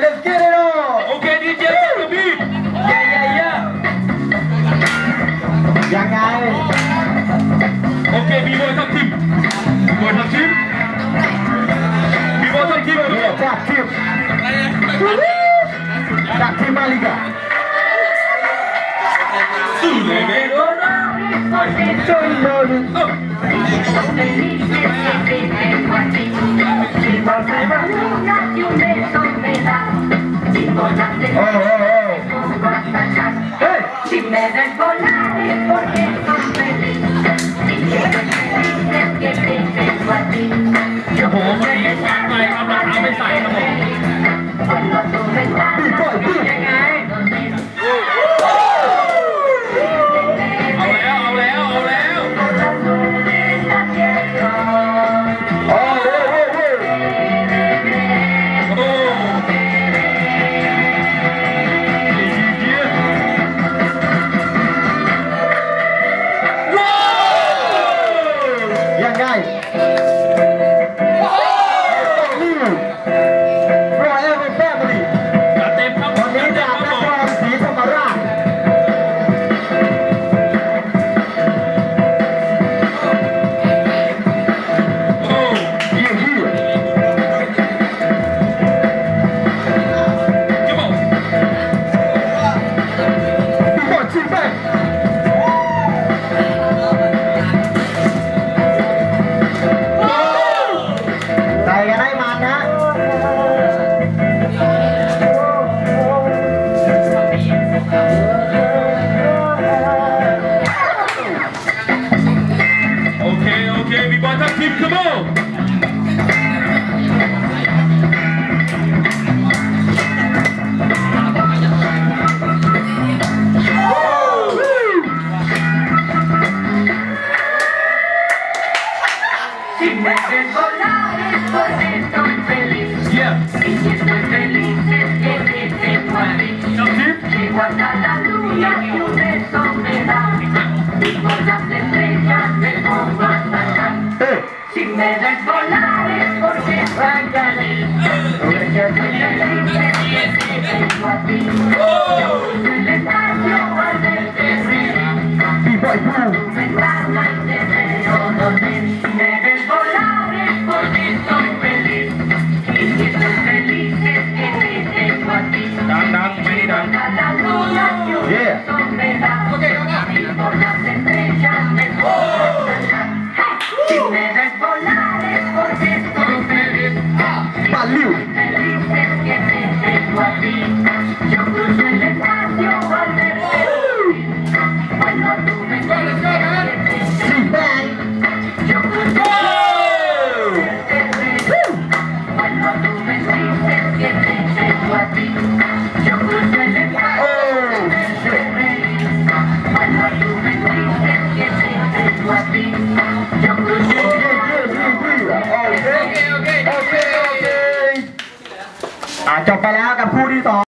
right, let's get it on. Okay, DJ, take the beat. Yeah, yeah, yeah. Yeah, guys. Okay, B-boy a team. B-boy a team. B-boy a team. Yeah, top team. Top team, my liga. Oh. Si me ves volar es porque estoy feliz. Si me ves feliz es que te tengo a ti. Yo 你看看 Si puedes volar, porque estoy feliz. Si estoy feliz, es que me tengo y me por las estrellas me. Si me volar, es porque estoy feliz. แล้วกับคู่ที่สอง